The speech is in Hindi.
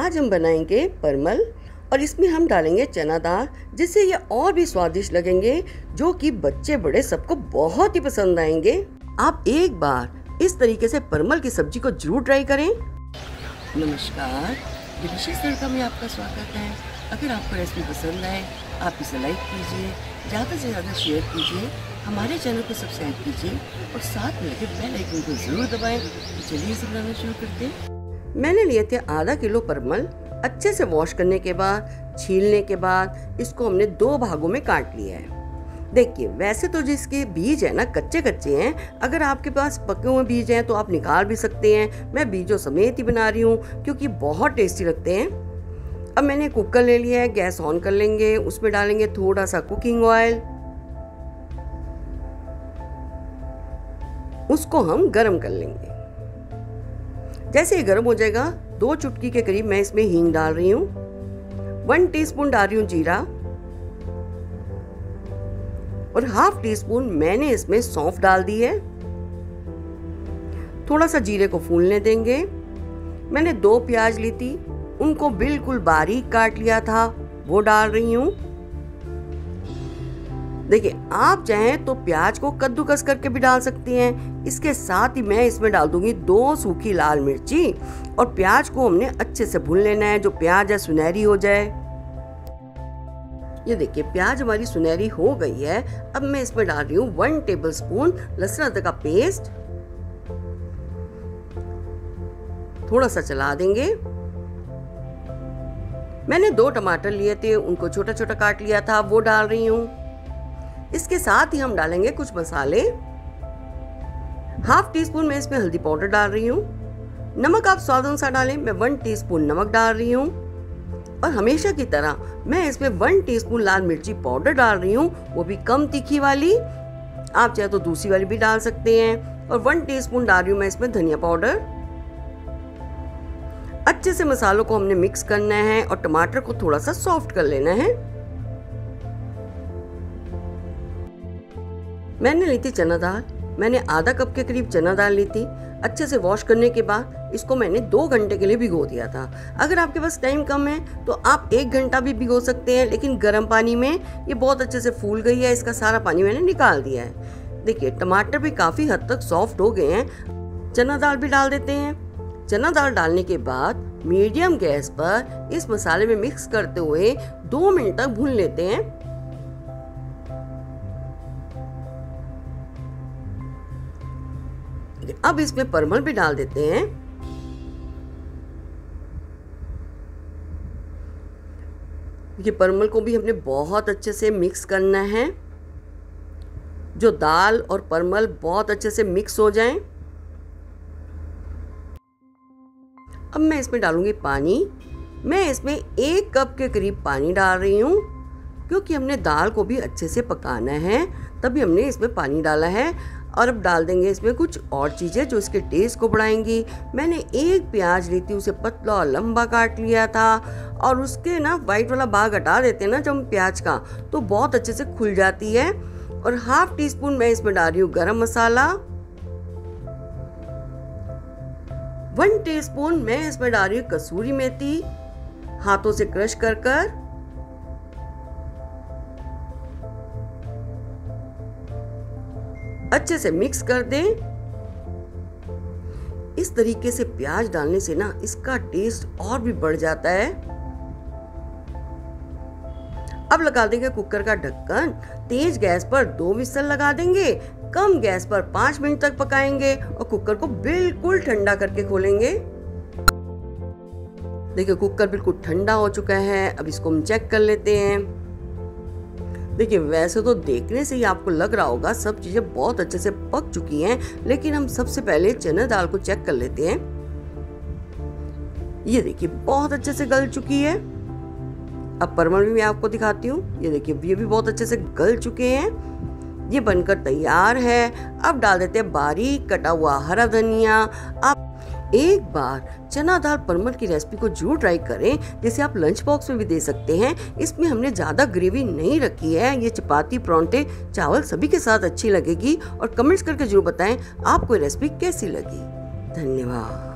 आज हम बनाएँगे परमल और इसमें हम डालेंगे चना दाल, जिससे ये और भी स्वादिष्ट लगेंगे, जो कि बच्चे बड़े सबको बहुत ही पसंद आएँगे। आप एक बार इस तरीके से परमल की सब्ज़ी को ज़रूर ट्राई करें। नमस्कार डिलीशियस तड़का में आपका स्वागत है। अगर आपको रेसिपी पसंद आए, आप इसे लाइक कीजिए, ज़्यादा से ज़्यादा शेयर कीजिए, हमारे चैनल को सब्सक्राइब कीजिए और साथ में बेल आइकन को ज़रूर दबाएँ। तो चलिए इसे बनाना शुरू करते हैं। मैंने लिए थे आधा किलो परमल, अच्छे से वॉश करने के बाद, छीलने के बाद, इसको हमने दो भागों में काट लिया है। देखिए, वैसे तो जिसके बीज है ना कच्चे कच्चे हैं, अगर आपके पास पके हुए बीज हैं तो आप निकाल भी सकते हैं। मैं बीजों समेत ही बना रही हूँ, क्योंकि बहुत टेस्टी लगते हैं। अब मैंने कुकर ले लिया है, गैस ऑन कर लेंगे, उसमें डालेंगे थोड़ा सा कुकिंग ऑयल उसको हम गर्म कर लेंगे। जैसे ही गर्म हो जाएगा, दो चुटकी के करीब मैं इसमें हींग डाल रही हूँ। वन टीस्पून डाल रही हूँ जीरा। और हाफ़ टी स्पून मैंने इसमें सौंफ डाल दी है। थोड़ा सा जीरे को फूलने देंगे। मैंने दो प्याज ली थी, उनको बिल्कुल बारीक काट लिया था, वो डाल रही हूँ। देखिए, आप चाहें तो प्याज को कद्दूकस करके भी डाल सकती हैं। इसके साथ ही मैं इसमें डाल दूँगी दो सूखी लाल मिर्ची और प्याज को हमने अच्छे से भून लेना है, जो प्याज है, सुनहरी हो जाए। ये देखिए, प्याज हमारी सुनहरी हो गई है। अब मैं इसमें डाल रही हूँ वन टेबल स्पून लहसुन अदरक का पेस्ट। थोड़ा सा चला देंगे। मैंने दो टमाटर लिए थे, उनको छोटा छोटा काट लिया था वो डाल रही हूँ। इसके साथ ही हम डालेंगे कुछ मसाले। हाफ़ टी स्पून मैं इसमें हल्दी पाउडर डाल रही हूँ। नमक आप स्वाद अनुसार डालें, मैं वन टीस्पून नमक डाल रही हूँ। और हमेशा की तरह मैं इसमें वन टीस्पून लाल मिर्ची पाउडर डाल रही हूँ, वो भी कम तीखी वाली। आप चाहे तो दूसरी वाली भी डाल सकते हैं। और वन टीस्पून डाल रही हूँ मैं इसमें धनिया पाउडर। अच्छे से मसालों को हमने मिक्स करना है और टमाटर को थोड़ा सा सॉफ्ट कर लेना है। मैंने ली थी चना दाल। मैंने आधा कप के करीब चना दाल ली थी। अच्छे से वॉश करने के बाद इसको मैंने दो घंटे के लिए भिगो दिया था। अगर आपके पास टाइम कम है तो आप एक घंटा भी भिगो सकते हैं, लेकिन गर्म पानी में ये बहुत अच्छे से फूल गई है। इसका सारा पानी मैंने निकाल दिया है। देखिए, टमाटर भी काफ़ी हद तक सॉफ्ट हो गए हैं। चना दाल भी डाल देते हैं। चना दाल डालने के बाद मीडियम गैस पर इस मसाले में मिक्स करते हुए दो मिनट तक भून लेते हैं। अब इसमें परमल भी डाल देते हैं। ये परमल को भी हमने बहुत अच्छे से मिक्स करना है। जो दाल और परमल बहुत अच्छे से मिक्स हो जाएँ। अब मैं इसमें डालूँगी पानी। मैं इसमें एक कप के करीब पानी डाल रही हूँ, क्योंकि हमने दाल को भी अच्छे से पकाना है। तभी हमने इसमें पानी डाला है। और अब डाल देंगे इसमें कुछ और चीज़ें जो इसके टेस्ट को बढ़ाएँगी। मैंने एक प्याज ली थी, उसे पतला और लंबा काट लिया था और उसके ना वाइट वाला भाग हटा देते हैं ना जब प्याज का तो बहुत अच्छे से खुल जाती है। और हाफ़ टी स्पून मैं इसमें डाल रही हूँ गर्म मसाला। वन टीस्पून मैं इसमें डाल रही हूँ कसूरी मेथी, हाथों से क्रश कर कर। अच्छे से मिक्स कर दें। इस तरीके से प्याज डालने से ना इसका टेस्ट और भी बढ़ जाता है। अब लगा देंगे कुकर का ढक्कन। तेज गैस पर दो विसल लगा देंगे। कम गैस पर पाँच मिनट तक पकाएँगे और कुकर को बिल्कुल ठंडा करके खोलेंगे। देखिए कुकर बिल्कुल ठंडा हो चुका है। अब इसको हम चेक कर लेते हैं। देखिए, वैसे तो देखने से ही आपको लग रहा होगा सब चीज़ें बहुत अच्छे से पक चुकी हैं, लेकिन हम सबसे पहले चना दाल को चेक कर लेते हैं। ये देखिए, बहुत अच्छे से गल चुकी है। अब परमल भी मैं आपको दिखाती हूँ। ये देखिए, ये भी बहुत अच्छे से गल चुके हैं। ये बनकर तैयार है। अब डाल देते हैं बारीक कटा हुआ हरा धनिया। आप एक बार चना दाल परमल की रेसिपी को ज़रूर ट्राई करें, जिसे आप लंच बॉक्स में भी दे सकते हैं। इसमें हमने ज़्यादा ग्रेवी नहीं रखी है। ये चपाती, परौंठे, चावल सभी के साथ अच्छी लगेगी और कमेंट्स करके ज़रूर बताएँ, आपको रेसिपी कैसी लगी? धन्यवाद।